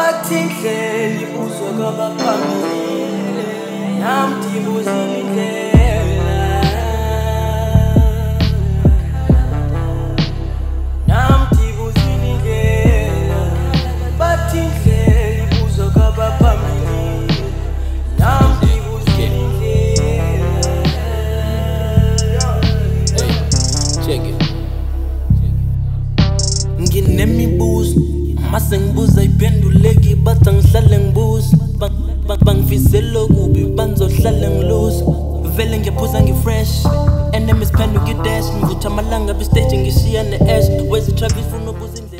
bathi indlela ibuzwa kwabaphambili nami ndibuzile indlela nginemibuzo mase ngibuza iphenduleki bathi angihlale ngibuza Ba- ba- bangifisela okubi banzohlale ngiluza vele ngiyaphuza ngifresh enemies phenduka idash ngivutha amalanga bistage ngishiya ne-ash. Wezitravis funa ubuza indlela